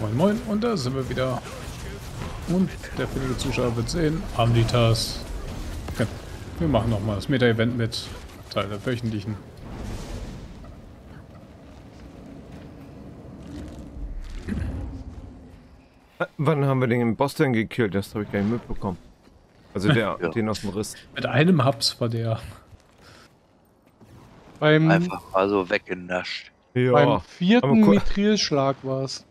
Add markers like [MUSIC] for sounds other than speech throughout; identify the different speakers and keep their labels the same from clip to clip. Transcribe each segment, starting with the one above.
Speaker 1: Moin Moin und da sind wir wieder. Und der findige Zuschauer wird sehen, Amnitas. Okay. Wir machen nochmal das Meta-Event mit Teil der wöchentlichen.
Speaker 2: Äh, Wann haben wir den Boss denn gekillt? Das habe ich gar nicht mitbekommen. Also der, [LAUGHS]
Speaker 3: Ja.
Speaker 2: den aus dem Riss.
Speaker 1: Mit einem Haps war der.
Speaker 4: Beim,
Speaker 3: Einfach mal so weggenascht.
Speaker 4: beim
Speaker 2: Ja.
Speaker 4: vierten
Speaker 2: Aber gu-
Speaker 4: Mithrilschlag war es.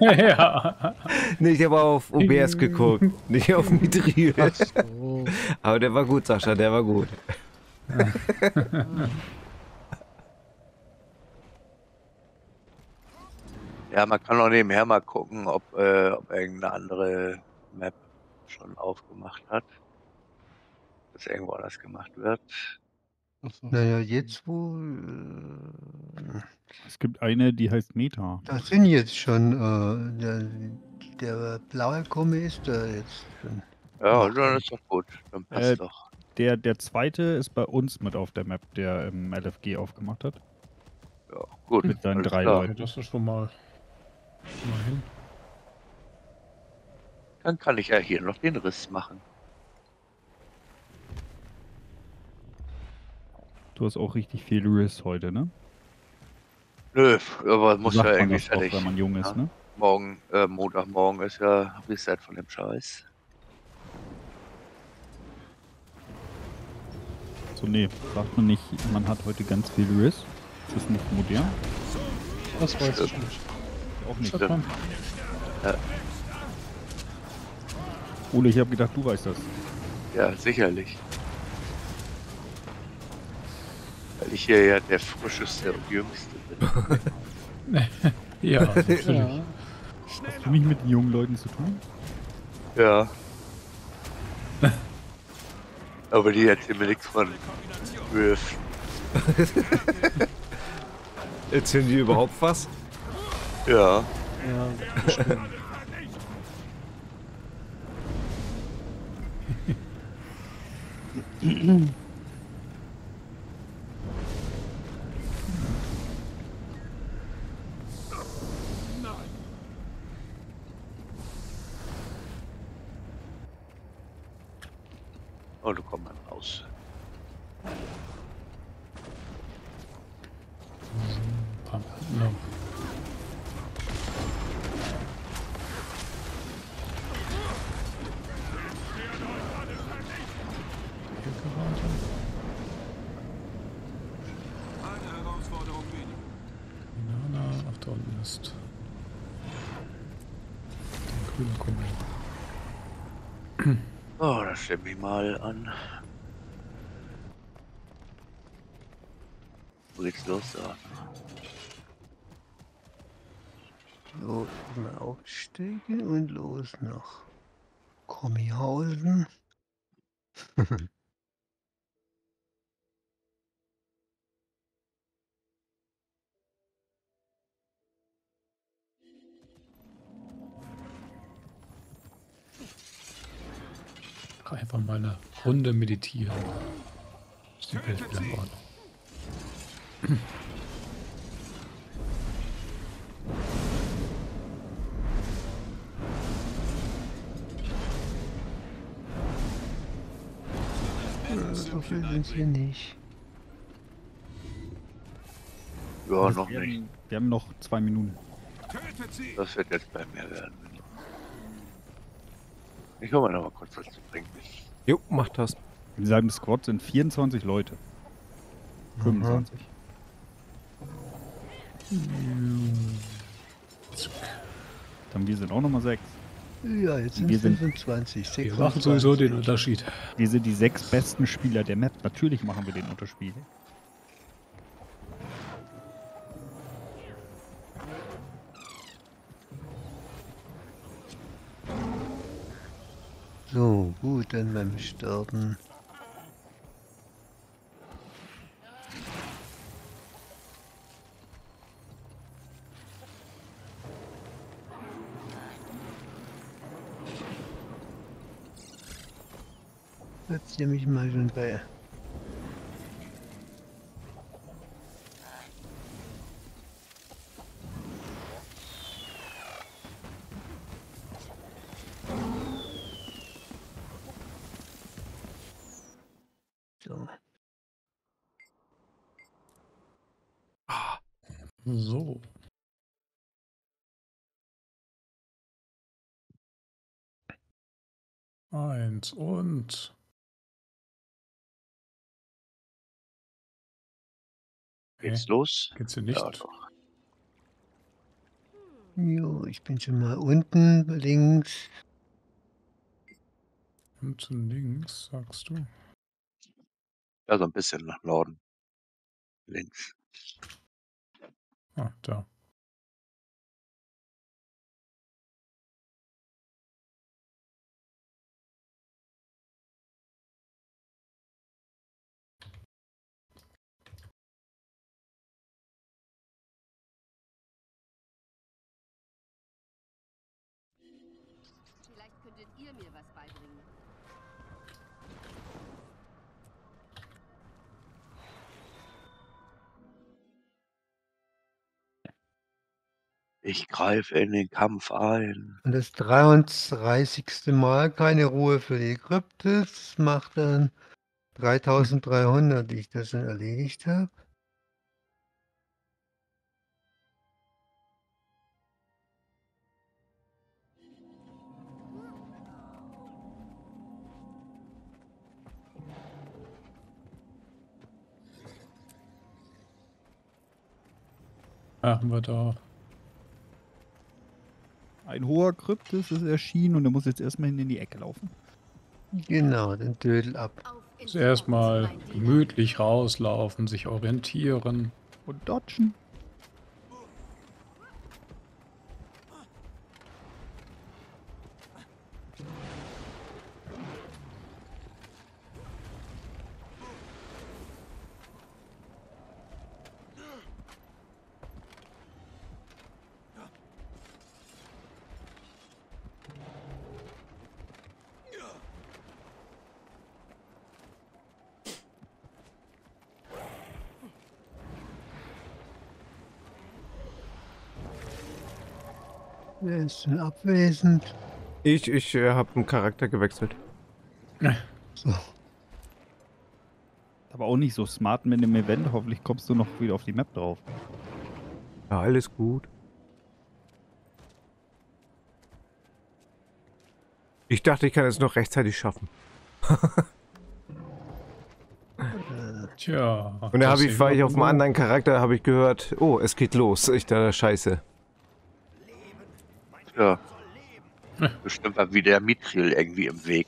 Speaker 1: Ja.
Speaker 2: nee, ich habe auf OBS geguckt, nicht auf Mithril. [LAUGHS]
Speaker 4: Ach so.
Speaker 2: Aber der war gut, Sascha, der war gut.
Speaker 3: Ja, man kann auch nebenher mal gucken, ob, äh, ob irgendeine andere Map schon aufgemacht hat. Dass irgendwo anders gemacht wird.
Speaker 4: So.
Speaker 5: Naja, jetzt wo. Äh,
Speaker 6: Es gibt eine, die heißt Meta.
Speaker 5: da sind jetzt schon. Äh, der, der blaue Komme ist da jetzt schon.
Speaker 3: Ja, dann ist doch gut. Dann passt
Speaker 6: Äh,
Speaker 3: doch.
Speaker 6: Der, der zweite ist bei uns mit auf der Map, der im LFG aufgemacht hat.
Speaker 3: Ja, gut.
Speaker 6: mit seinen drei
Speaker 3: klar.
Speaker 6: Leuten.
Speaker 1: Das ist schon mal. Immerhin.
Speaker 3: Dann kann ich ja hier noch den Riss machen.
Speaker 6: Du hast auch richtig viel Riss heute, ne?
Speaker 3: Nö, aber muss
Speaker 6: Sagt
Speaker 3: ja irgendwie
Speaker 6: das auch,
Speaker 3: fertig.
Speaker 6: wenn man jung ist,
Speaker 3: Ja.
Speaker 6: ne?
Speaker 3: Morgen, äh, Montagmorgen ist ja Reset von dem Scheiß.
Speaker 6: So, nee, sagt man nicht, man hat heute ganz viel Riss. Ist das nicht modern?
Speaker 4: Das weiß ich nicht.
Speaker 6: Auch nicht.
Speaker 1: Sagt man.
Speaker 6: Ole, ich habe gedacht, du weißt das.
Speaker 3: Ja, sicherlich. Ich hier ja der frischeste und jüngste bin. [LAUGHS]
Speaker 1: Ja, natürlich.
Speaker 4: Ja.
Speaker 6: Hast du nicht mit den jungen Leuten zu tun?
Speaker 3: Ja. Aber die erzählen mir nichts von Rift. [LAUGHS]
Speaker 2: Erzählen die überhaupt was?
Speaker 3: Ja.
Speaker 4: Ja, [LAUGHS] bestimmt.
Speaker 3: Und du kommst dann raus.
Speaker 1: Pam- ja. Hier gerade. Banana, ach da unten ist der grüne Kumpel.
Speaker 3: Oh, das stelle mich mal an. Wo geht's los da?
Speaker 5: So, mal aufsteigen und los nach Kommihausen. [LAUGHS]
Speaker 1: Einfach mal eine Runde meditieren. Ist die Welt wieder in Ordnung.
Speaker 5: So viel sind hier nicht.
Speaker 3: Ja,
Speaker 6: Wir
Speaker 3: noch
Speaker 6: haben-
Speaker 3: nicht.
Speaker 6: Wir haben noch zwei Minuten.
Speaker 3: Das wird jetzt bei mir werden. Ich hole mir noch mal kurz was zu trinken.
Speaker 2: Jo, mach das.
Speaker 6: In seinem Squad sind 24 Leute. 25. Dann wir sind auch nochmal sechs.
Speaker 5: Ja, jetzt sind
Speaker 6: Wir
Speaker 5: es
Speaker 6: sind-
Speaker 5: 25,
Speaker 1: Wir machen sowieso den Unterschied.
Speaker 6: Wir sind die sechs besten Spieler der Map. Natürlich machen wir den Unterschied.
Speaker 5: So, gut, dann beim Sterben. Jetzt nehme ich mal schon bei.
Speaker 1: So. Eins und
Speaker 3: Geht's
Speaker 1: Hä?
Speaker 3: los?
Speaker 1: geht's hier nicht?
Speaker 3: Ja, doch.
Speaker 5: Jo, ich bin schon mal unten links.
Speaker 1: Und links, sagst du?
Speaker 3: Ja, so ein bisschen nach Norden. Links.
Speaker 1: Ah, da.
Speaker 7: Vielleicht könntet ihr mir was beibringen.
Speaker 3: Ich greife in den Kampf ein.
Speaker 5: Und das 33. Mal keine Ruhe für die Kryptis. Macht dann 3300, die ich das schon erledigt habe.
Speaker 1: Machen wir da.
Speaker 6: Ein hoher Kryptis ist erschienen und er muss jetzt erstmal hin in die Ecke laufen.
Speaker 5: Genau, den Dödel ab.
Speaker 7: Auf ins
Speaker 1: Zuerst mal
Speaker 7: Front, mein Diener.
Speaker 1: gemütlich rauslaufen, sich orientieren.
Speaker 6: Und dodgen.
Speaker 5: Wer ist denn abwesend?
Speaker 2: Ich, ich äh, habe einen Charakter gewechselt.
Speaker 5: So.
Speaker 6: Aber auch nicht so smart mit dem Event. Hoffentlich kommst du noch wieder auf die Map drauf.
Speaker 2: Ja, alles gut. Ich dachte, ich kann es noch rechtzeitig schaffen. [LAUGHS]
Speaker 1: Tja.
Speaker 2: Und da ich, war ich auf einem anderen Charakter, habe ich gehört, oh, es geht los. Ich dachte, scheiße.
Speaker 3: Ja. Bestimmt war wieder Mithril irgendwie im Weg.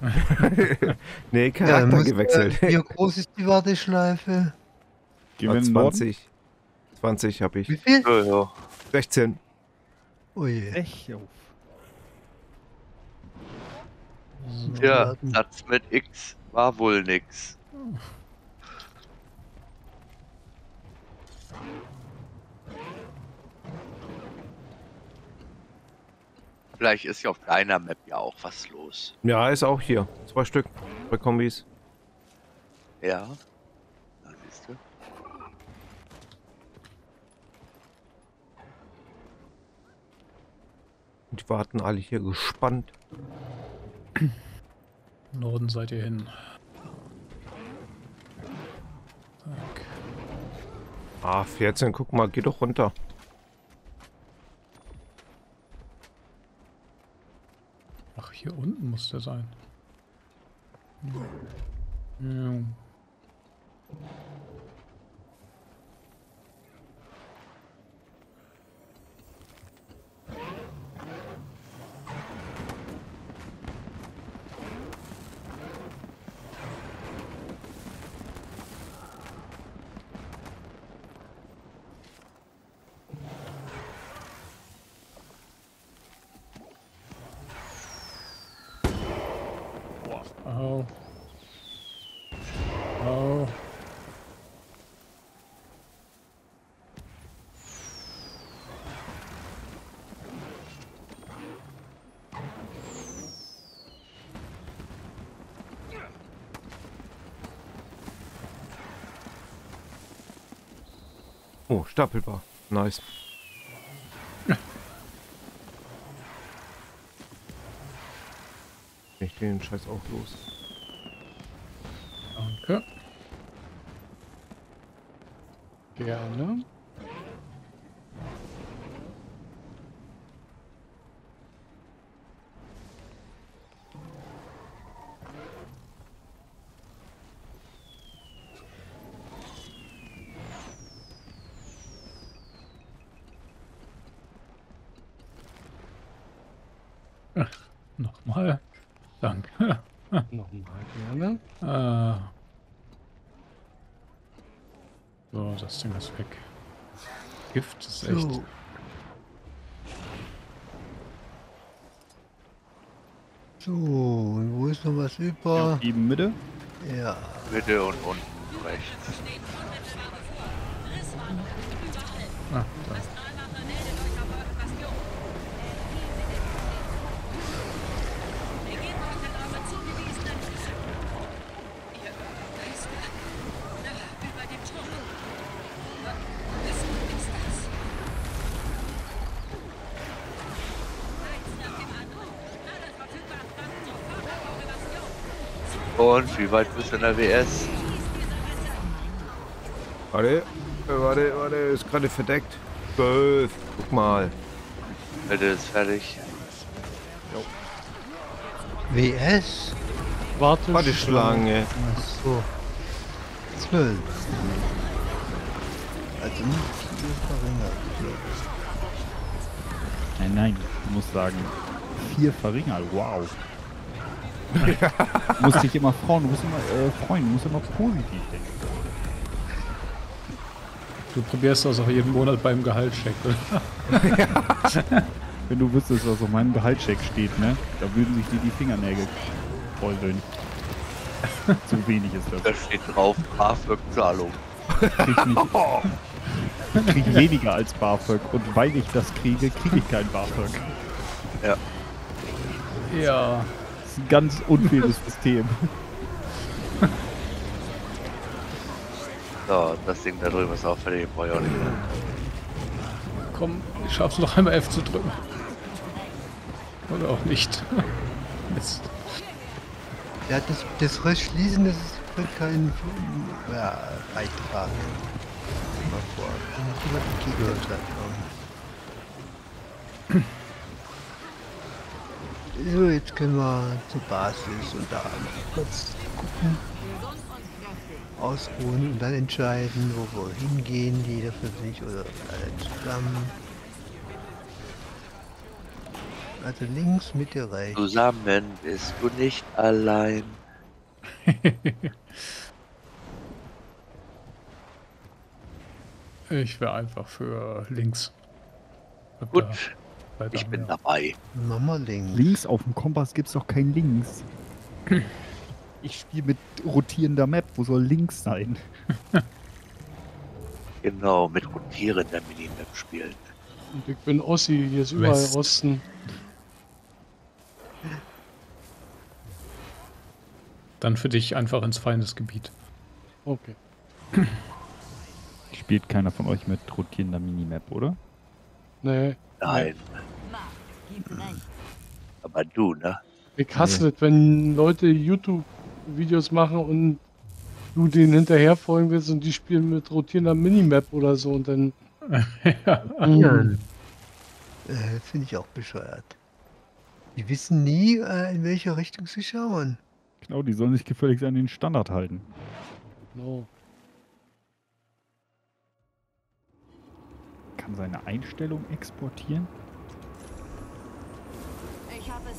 Speaker 3: [LAUGHS]
Speaker 2: Nee,
Speaker 5: Ja,
Speaker 2: Charakter
Speaker 5: muss,
Speaker 2: gewechselt.
Speaker 5: Äh, wie groß ist die Warteschleife?
Speaker 6: Gehen wir in den Norden?
Speaker 2: 20. 20 habe
Speaker 5: Wie
Speaker 2: ich.
Speaker 5: viel?
Speaker 3: Ja, ja.
Speaker 2: 16.
Speaker 5: Oh je.
Speaker 6: Echt? Jo.
Speaker 3: ja,
Speaker 5: warten.
Speaker 3: Satz mit X war wohl nix. Vielleicht ist ja auf deiner Map ja auch was los.
Speaker 2: Ja, ist auch hier. Zwei Stück. Zwei Kombis.
Speaker 3: Ja. Da siehst du.
Speaker 2: Und die warten alle hier gespannt.
Speaker 1: Norden seid ihr hin. Zack.
Speaker 2: Ah, 14, guck mal, geh doch runter.
Speaker 1: Ach, hier unten muss der sein. Ja. Au. Au.
Speaker 2: Oh, stapelbar. Nice. Ich den Scheiß auch los.
Speaker 1: Danke.
Speaker 4: Gerne.
Speaker 1: Nochmal. Danke.
Speaker 4: Nochmal gerne.
Speaker 1: Ah. So, das Ding ist weg. Gift ist echt.
Speaker 5: So. So, und wo ist noch was über?
Speaker 6: Eben Mitte.
Speaker 5: Ja,
Speaker 3: Mitte und unten rechts.
Speaker 1: Ah, da.
Speaker 3: Und wie weit bist du in der WS?
Speaker 2: Warte, äh, warte, warte, ist gerade verdeckt. Zwölf. Guck mal.
Speaker 3: Mitte ist fertig.
Speaker 5: WS?
Speaker 4: Warte.
Speaker 2: Warteschlange.
Speaker 5: So. 12. Also nicht viel verringert.
Speaker 6: Nein, nein, du musst sagen, vier verringert, wow. Du musst dich immer freuen, du musst immer äh, freuen, du musst immer positiv denken.
Speaker 1: Du probierst das auch jeden Monat beim Gehaltscheck, oder?
Speaker 6: Wenn du wüsstest, was auf meinem Gehaltscheck steht, ne? Da würden sich dir die Fingernägel rollen. so wenig ist das.
Speaker 3: Da steht drauf BAföG-Zahlung.
Speaker 6: Krieg, nicht, krieg weniger als BAföG. Und weil ich das kriege, kriege ich kein BAföG.
Speaker 1: Ja.
Speaker 6: Das ist ein ganz unfaires System.
Speaker 3: So, das Ding da drüben ist auch fertig. Brauche ich auch nicht mehr.
Speaker 1: Komm, ich schaff's noch einmal F zu drücken. Oder auch nicht. [LAUGHS] Mist.
Speaker 5: Ja, das, das Verschließen, das wird kein ja, Beitrag. Mal vor. Ich muss über die Keyboard schauen. So, jetzt können wir zur Basis und da mal kurz gucken, ausruhen und dann entscheiden, wo wir hingehen, jeder für sich oder alle zusammen. Also links, Mitte, rechts.
Speaker 3: Zusammen bist du nicht allein. [LAUGHS]
Speaker 1: Ich wäre einfach für links.
Speaker 3: Gut,
Speaker 1: da weiter
Speaker 3: ich bin
Speaker 1: mehr.
Speaker 3: dabei.
Speaker 5: Wir links.
Speaker 6: Links auf dem Kompass gibt's doch kein Links. Ich spiele mit rotierender Map, wo soll links sein? [LAUGHS]
Speaker 3: Genau, mit rotierender Minimap spielen.
Speaker 4: Und ich bin Ossi, hier ist überall
Speaker 1: West.
Speaker 4: Osten.
Speaker 1: Dann für dich einfach ins Feindesgebiet.
Speaker 4: Okay.
Speaker 6: Spielt keiner von euch mit rotierender Minimap, oder?
Speaker 4: Nee.
Speaker 3: Nein. Aber du, ne?
Speaker 4: Ich hasse es, wenn Leute YouTube-Videos machen und du denen hinterher folgen willst und die spielen mit rotierender Minimap oder so und dann. [LAUGHS]
Speaker 1: ja.
Speaker 4: Mhm.
Speaker 5: Äh, Finde ich auch bescheuert. Die wissen nie, äh, in welche Richtung sie schauen.
Speaker 6: Genau, die sollen sich gefälligst an den Standard halten.
Speaker 4: No.
Speaker 6: Kann seine Einstellung exportieren?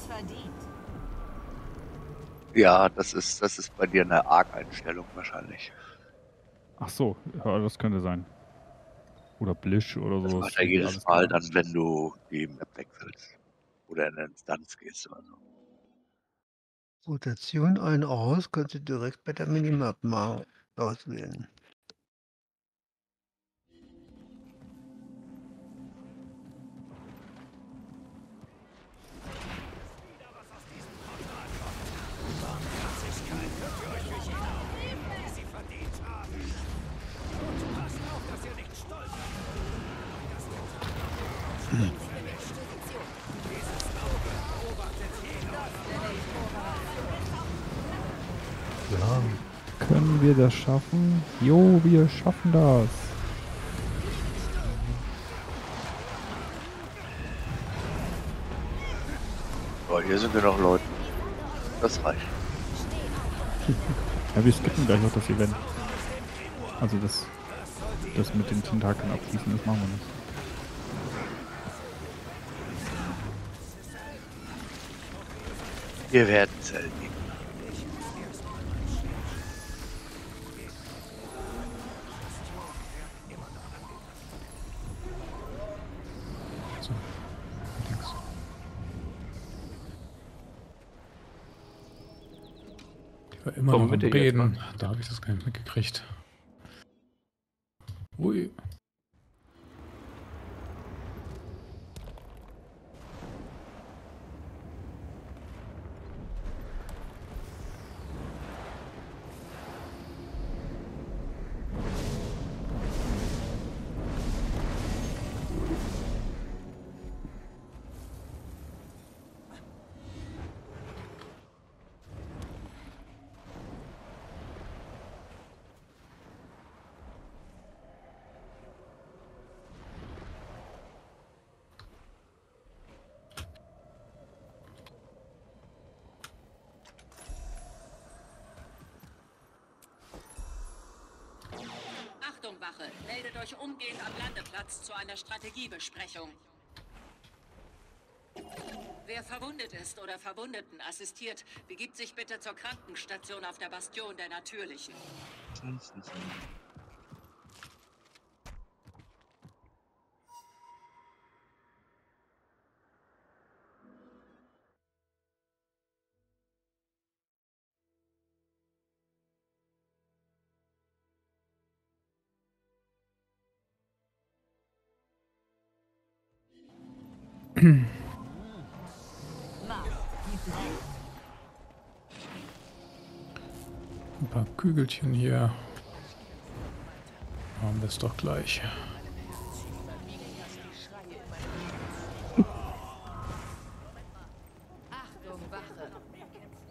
Speaker 7: Verdient.
Speaker 3: Ja, das ist, das ist bei dir eine Arc-Einstellung wahrscheinlich.
Speaker 6: Ach so, ja, das könnte sein. Oder Blish oder
Speaker 3: Das
Speaker 6: so.
Speaker 3: macht er jedes Mal dann, wenn du die Map wechselst. Oder in eine Instanz gehst oder so.
Speaker 5: Rotation ein aus, kannst du direkt bei der Minimap mal auswählen.
Speaker 6: Können wir das schaffen? Jo, wir schaffen das.
Speaker 3: So, hier sind wir noch Leute. Das reicht. [LAUGHS]
Speaker 6: Ja, wir skippen gleich noch das Event. Also das, das mit den Tentakeln abschließen, das machen wir nicht.
Speaker 3: Wir werden es erleben.
Speaker 1: War immer
Speaker 2: Komm
Speaker 1: noch am Reden. Da habe ich das gar nicht mitgekriegt. Ui.
Speaker 8: Achtung! Meldet euch umgehend am Landeplatz zu einer Strategiebesprechung. Wer verwundet ist oder Verwundeten assistiert, begibt sich bitte zur Krankenstation auf der Bastion der Natürlichen.
Speaker 1: Ein paar Kügelchen hier. Machen wir es doch gleich.
Speaker 7: Achtung, Wache!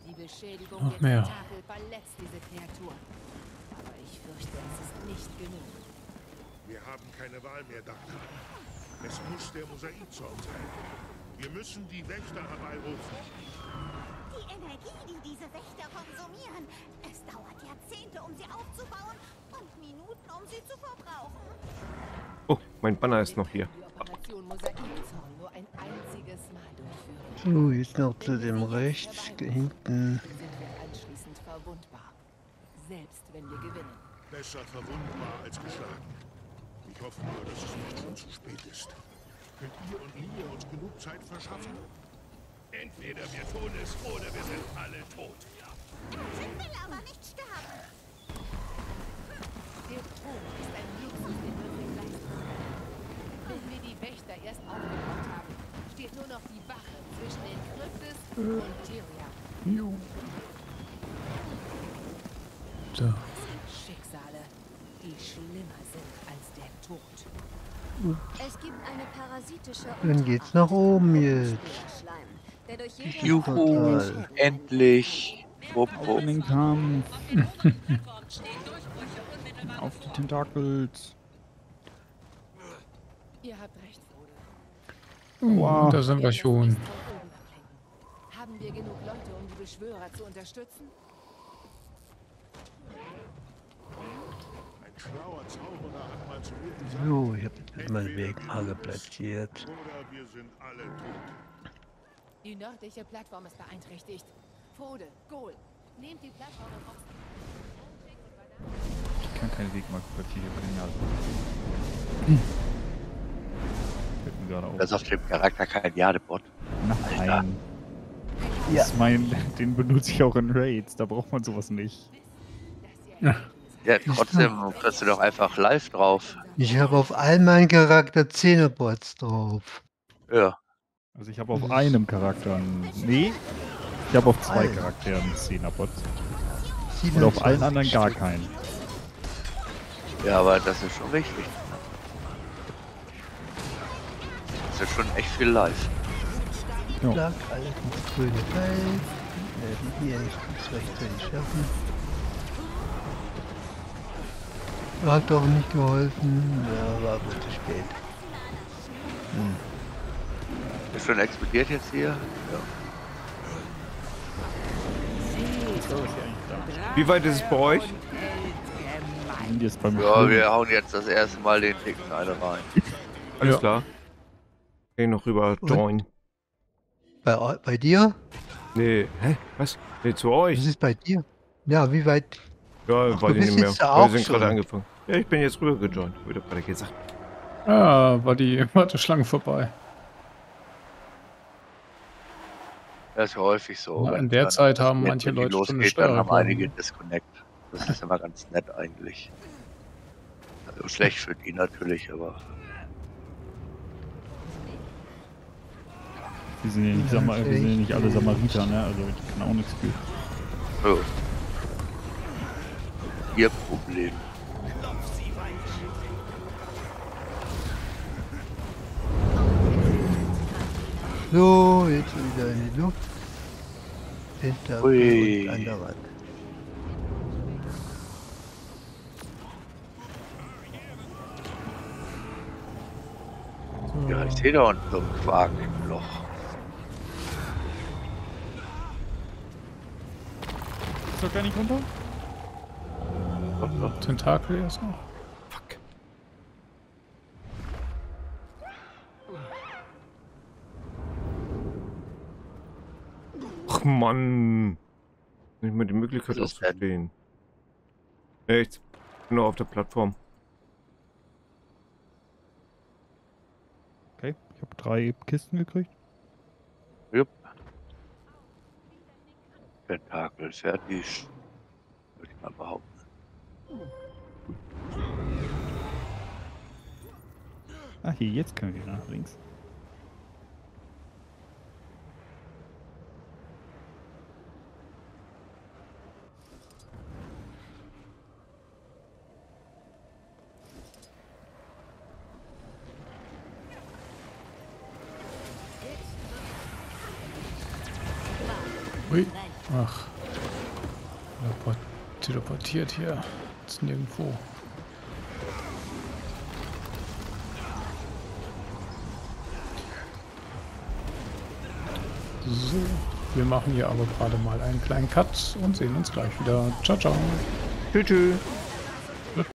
Speaker 7: Die Beschädigung
Speaker 1: Noch
Speaker 7: der
Speaker 1: mehr.
Speaker 7: Tentakel verletzt diese Kreatur. Aber ich fürchte, es ist nicht genug.
Speaker 9: Wir haben keine Wahl mehr, Doktor. Es muss der Mosaikzorn sein. Wir müssen die Wächter herbeirufen.
Speaker 10: Die Energie, die diese Wächter konsumieren. Es dauert Jahrzehnte, um sie aufzubauen und Minuten, um sie zu verbrauchen.
Speaker 2: Oh, mein Banner ist noch hier.
Speaker 5: So, jetzt noch zu dem rechts, hinten.
Speaker 7: Sind wir anschließend verwundbar. Selbst wenn wir gewinnen.
Speaker 9: Besser verwundbar als geschlagen. Ich hoffe nur, dass es nicht schon zu spät ist. Könnt ihr und Linie uns genug Zeit verschaffen? Entweder wir tun es oder wir sind alle tot.
Speaker 10: Ich will aber nicht sterben.
Speaker 7: Der Tod ist ein Luxus, den wir uns leisten können. Wenn wir die Wächter erst aufgebaut haben, steht nur noch die Wache zwischen den Kryptis und Tyria.
Speaker 1: Jo. So.
Speaker 7: Die schlimmer sind als der Tod.
Speaker 10: Es gibt eine parasitische
Speaker 5: Dann geht's nach oben jetzt.
Speaker 10: Schleim, der durch jede
Speaker 3: Juhu, endlich. Wupp, wupp.
Speaker 6: In den Kampf. Auf die. Tentakels.
Speaker 7: Ihr habt recht,
Speaker 6: Wow.
Speaker 1: Da sind wir schon.
Speaker 7: Haben wir genug Leute, um die Beschwörer zu unterstützen?
Speaker 9: Ein schlauer Zauberer hat mal zu mir gesagt,
Speaker 5: So, ich hab jetzt mal Weghalle platziert.
Speaker 7: Die nördliche Plattform ist beeinträchtigt. Fode, Gol, nehmt die Plattform Osten.
Speaker 6: Ich kann keine Wegmarkpartie hier genial. Fällt mir gerade auf.
Speaker 3: Das ist auf dem Charakter kein Jadebot.
Speaker 6: Nein. Das ist mein, [LAUGHS] den benutze ich auch in Raids, da braucht man sowas nicht.
Speaker 3: Ja, trotzdem kriegst du doch einfach live drauf.
Speaker 5: Ich habe auf all meinen Charakter Zähnebots drauf.
Speaker 3: Ja.
Speaker 6: Also ich habe auf einem Charakter einen, Nee, ich habe auf zwei. Charakteren 10er Bots. Und auf allen
Speaker 5: 27
Speaker 6: anderen gar keinen.
Speaker 3: Ja, aber das ist schon wichtig. Das ist schon echt viel live.
Speaker 6: Ja.
Speaker 5: Schlag alles ins grüne Feld. Werden hier nicht bis rechtzeitig schaffen. Hat doch nicht geholfen. Ja, war wohl zu spät.
Speaker 3: Ist schon explodiert jetzt hier? Ja.
Speaker 2: Wie weit ist es bei euch?
Speaker 6: Jetzt beim
Speaker 3: Ja, wir hauen jetzt das erste Mal den dicken eine rein.
Speaker 2: Alles
Speaker 1: Ja.
Speaker 2: klar. Geh noch rüber, join.
Speaker 5: Bei, eu- bei dir?
Speaker 2: Nee, hä? Was? Nee, zu euch.
Speaker 5: Was ist bei dir? Ja, wie weit?
Speaker 2: Ja,
Speaker 5: Ach,
Speaker 2: weiß ich nicht mehr. Wir sind
Speaker 5: schon.
Speaker 2: gerade angefangen. Ja, ich bin jetzt rüber gejoint, wurde gerade gesagt.
Speaker 1: Ah, war die Warteschlange vorbei.
Speaker 3: Das ist ja häufig so.
Speaker 1: Na, in der
Speaker 3: dann
Speaker 1: Zeit haben manche Leute schon eine
Speaker 3: losgeht, dann haben einige Disconnect. Das ist immer ganz nett eigentlich. Also schlecht für die natürlich, aber
Speaker 6: Wir sind ja nicht,
Speaker 5: Ja,
Speaker 6: Samar wir sind ja nicht alle. Samariter, ne? Also ich kann auch nichts für.
Speaker 3: oh. Ihr Problem.
Speaker 5: So, jetzt wieder in die Luft. Hinter
Speaker 3: Ui.
Speaker 5: und an der Wand.
Speaker 3: Ja, ich sehe da unten so einen Wagen im Loch.
Speaker 6: Ist doch gar nicht runter?
Speaker 3: Noch.
Speaker 1: Tentakel erst noch.
Speaker 2: Fuck. Ach Mann. Nicht mehr die Möglichkeit aufzustehen. Echt? Nur auf der Plattform.
Speaker 6: Okay, ich habe drei Kisten gekriegt.
Speaker 3: Jupp. Tentakel, fertig. Würde ich mal behaupten.
Speaker 6: Ah, hier, jetzt können wir nach links.
Speaker 1: Teleportiert hier. Ist nirgendwo. So. Wir machen hier aber gerade mal einen kleinen Cut und sehen uns gleich wieder. Ciao, ciao.
Speaker 2: Tschüss.